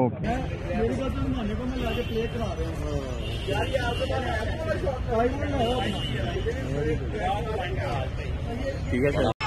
Okay मेरी बात तो मानने को मैं लाके प्ले करा रहा हूँ यार ये आपके आई है ठीक है सर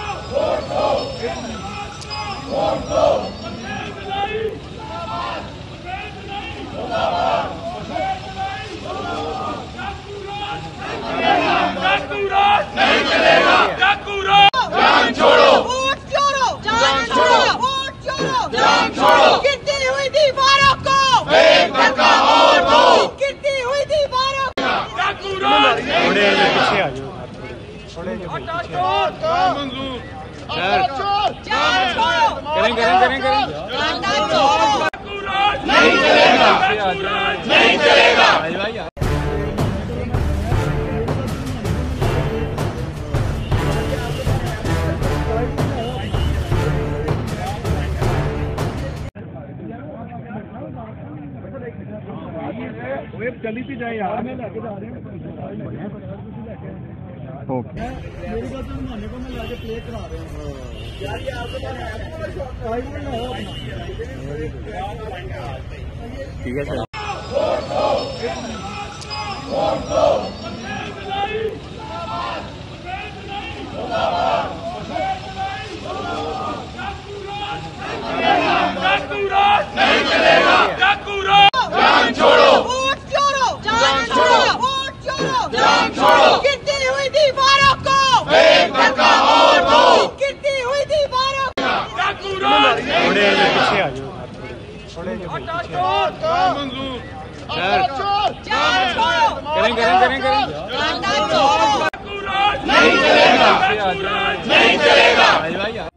करें करें करें करें जान छोड़ो भाई भाई वे चली थी जाए यार। मैं लेके जा रहे हैं। ओके ठीक है सर। थोड़े पीछे आ जाओ। थोड़े करें करें करें करें जान छोड़ो भाई भाई